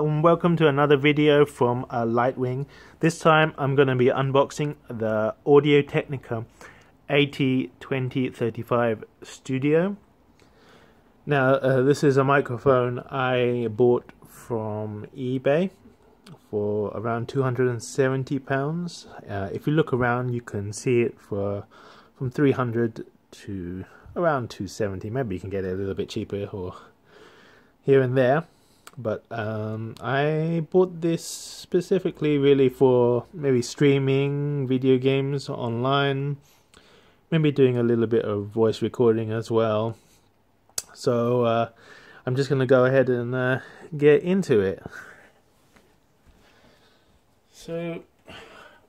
and welcome to another video from uh, Lightwing. This time I'm going to be unboxing the Audio Technica AT2035 Studio. Now uh, this is a microphone I bought from eBay for around 270 pounds. Uh, if you look around you can see it for from 300 to around 270. Maybe you can get it a little bit cheaper or here and there but um, I bought this specifically really for maybe streaming video games online, maybe doing a little bit of voice recording as well. So uh, I'm just going to go ahead and uh, get into it. So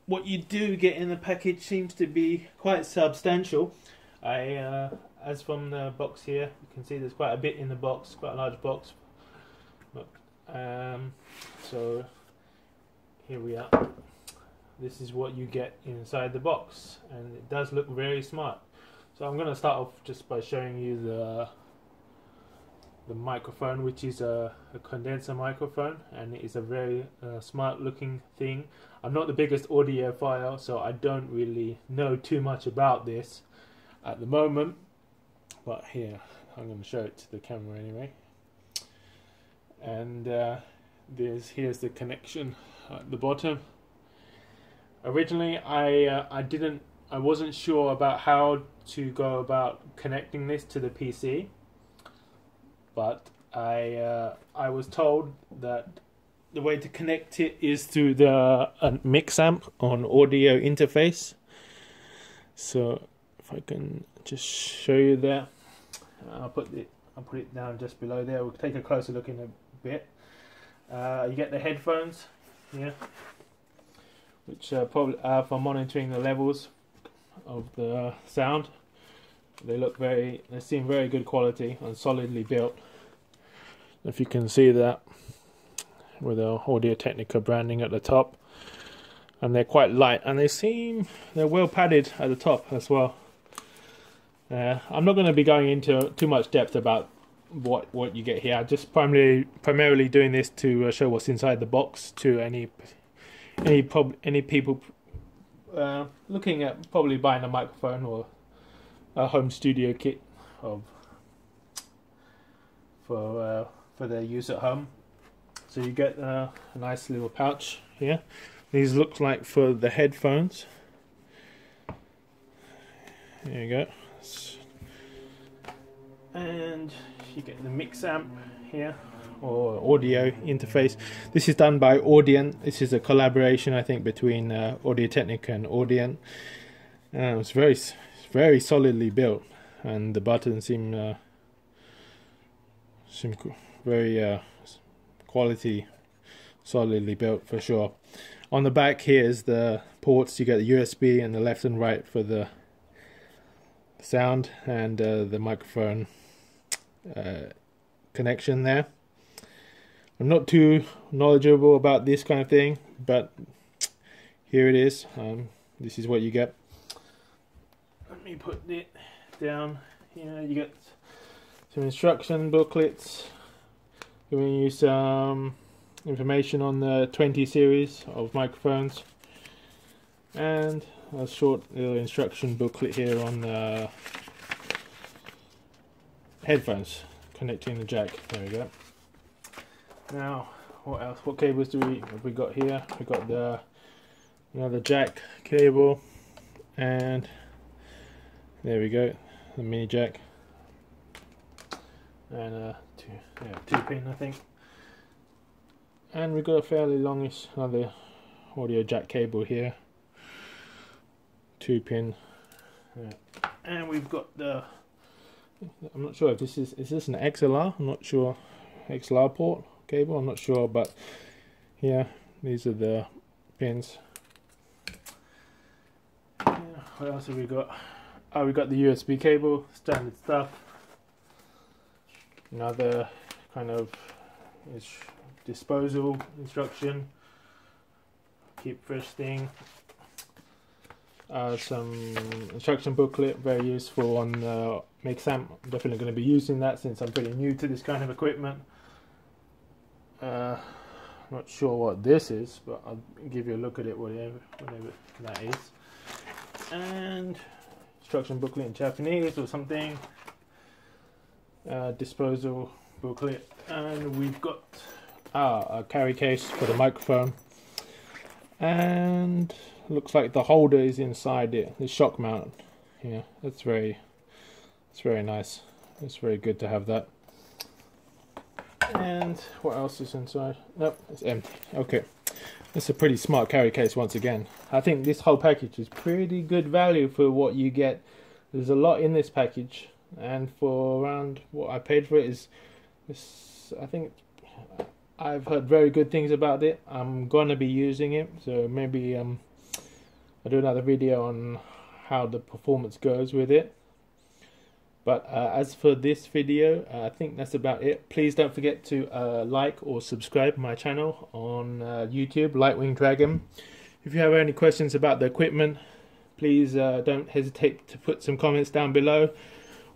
what you do get in the package seems to be quite substantial. I, uh, as from the box here, you can see there's quite a bit in the box, quite a large box um, so here we are. This is what you get inside the box and it does look very smart. So I'm gonna start off just by showing you the the microphone which is a, a condenser microphone and it is a very uh, smart looking thing. I'm not the biggest audiophile so I don't really know too much about this at the moment but here I'm going to show it to the camera anyway and uh, there's here's the connection at the bottom. Originally I uh, I didn't I wasn't sure about how to go about connecting this to the PC but I uh, I was told that the way to connect it is through the uh, mix amp on audio interface. So if I can just show you there. I'll put it I'll put it down just below there. We'll take a closer look in a bit. Uh, you get the headphones here, which are probably are for monitoring the levels of the sound. They look very, they seem very good quality and solidly built. If you can see that with the Audio Technica branding at the top, and they're quite light, and they seem they're well padded at the top as well. Uh, I'm not going to be going into too much depth about what what you get here. Just primarily primarily doing this to uh, show what's inside the box to any any pub any people uh, looking at probably buying a microphone or a home studio kit of for uh, for their use at home. So you get uh, a nice little pouch here. These look like for the headphones. There you go. And you get the mix amp here or audio interface. This is done by Audient. This is a collaboration, I think, between uh, Audio Technica and Audient. Uh, it's very, very solidly built, and the buttons seem uh, seem very uh, quality, solidly built for sure. On the back here is the ports. You get the USB and the left and right for the sound and uh, the microphone uh, connection there. I'm not too knowledgeable about this kind of thing, but here it is. Um, this is what you get. Let me put it down here. You get some instruction booklets giving you some information on the 20 series of microphones and a short little instruction booklet here on the headphones connecting the jack. There we go. Now, what else? What cables do we have we got here? We got the another jack cable, and there we go, the mini jack, and a two, yeah, two pin I think. And we've got a fairly longish another audio jack cable here, two pin, yeah. and we've got the I'm not sure if this is is this an XLR. I'm not sure XLR port cable. I'm not sure, but yeah, these are the pins. Yeah, what else have we got? Oh, we got the USB cable, standard stuff. Another kind of disposal instruction. Keep fresh thing. Uh, some instruction booklet, very useful on Mix amp. I'm definitely going to be using that since I'm pretty new to this kind of equipment. Uh, not sure what this is, but I'll give you a look at it, whatever, whatever that is. And instruction booklet in Japanese or something. Uh, disposal booklet, and we've got ah, a carry case for the microphone, and looks like the holder is inside it. The shock mount. Yeah, that's very, it's very nice. It's very good to have that. And what else is inside? Nope, it's empty. Okay. It's a pretty smart carry case once again. I think this whole package is pretty good value for what you get. There's a lot in this package and for around what I paid for it is, is I think I've heard very good things about it. I'm gonna be using it, so maybe um I'll do another video on how the performance goes with it. But uh, as for this video, uh, I think that's about it. Please don't forget to uh, like or subscribe my channel on uh, YouTube, Lightwing Dragon. If you have any questions about the equipment, please uh, don't hesitate to put some comments down below.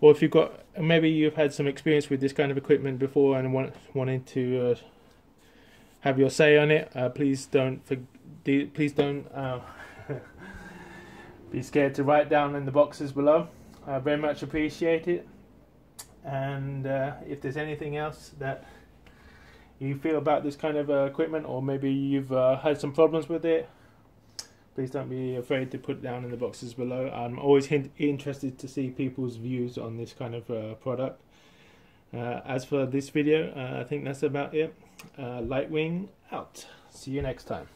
Or if you've got, maybe you've had some experience with this kind of equipment before and want wanting to uh, have your say on it, please don't please don't be scared to write down in the boxes below. I very much appreciate it. And uh, if there's anything else that you feel about this kind of uh, equipment, or maybe you've uh, had some problems with it, please don't be afraid to put down in the boxes below. I'm always interested to see people's views on this kind of uh, product. Uh, as for this video, uh, I think that's about it. Lightwing out. See you next time.